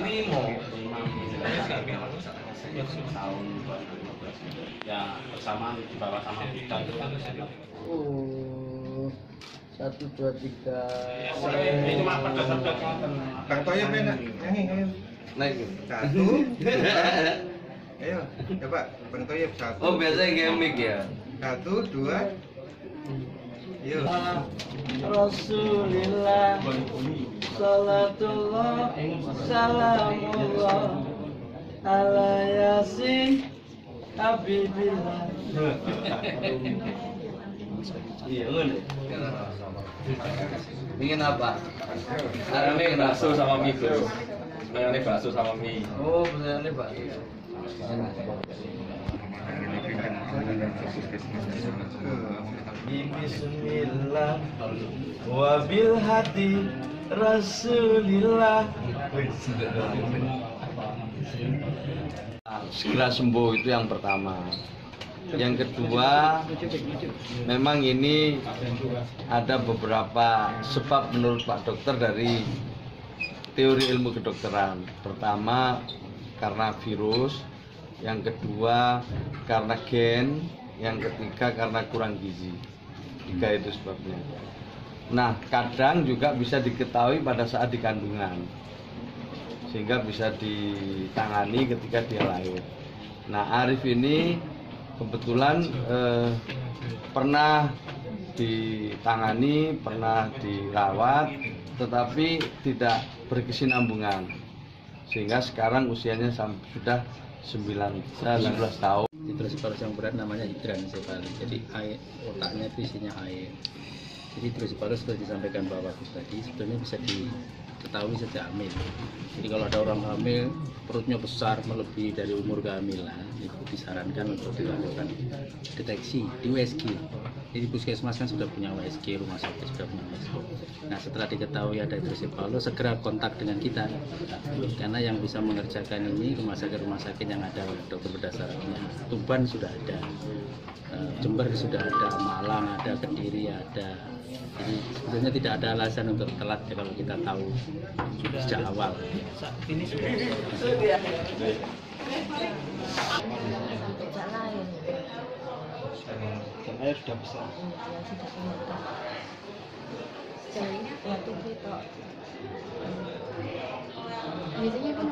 Limo. Tahun ya bersama, di sama kita oh, satu dua tiga. Ini cuma Satu. Ayo, coba Bang ya, satu. Oh, biasanya gimmick ya. Satu, dua. Yuk. Rasulillah. Salatullah Salamullah Ala Yasin Habibillah iya ngono Ingin apa? ini bakso sama mie bro sebenarnya bakso sama mie Oh benar Pak. Bismillah Wabil hati Rasulillah Segera sembuh itu yang pertama. Yang kedua, memang ini ada beberapa sebab menurut Pak Dokter dari teori ilmu kedokteran. Pertama, karena virus. Yang kedua, karena gen. Yang ketiga, karena kurang gizi. Tiga itu sebabnya. Nah, kadang juga bisa diketahui pada saat di kandungan sehingga bisa ditangani ketika dia lahir. Nah, Arif ini kebetulan eh, pernah ditangani, pernah dirawat, tetapi tidak berkesinambungan, sehingga sekarang usianya sudah 9, 19 tahun. hidrosefalus yang berat namanya hidransefalis jadi air otaknya itu isinya air. Jadi hidrosefalus seperti disampaikan Pak Wagub tadi sebetulnya bisa diketahui sejak hamil. Jadi kalau ada orang hamil perutnya besar melebihi dari umur kehamilan itu disarankan untuk dilakukan deteksi di USG jadi puskesmas kan sudah punya USG rumah sakit sudah punya USG nah setelah diketahui ada hidrosefalus segera kontak dengan kita. Karena yang bisa mengerjakan ini rumah sakit-rumah sakit yang ada dokter berdasarnya Tuban sudah ada. Eh, Jember sudah ada Malang ada Kediri ada. Jadi sebetulnya tidak ada alasan untuk telat ya kalau kita tahu sejak awal. lahir Dan air sudah besar. Ya sudah jadi waktu kita biasanya kan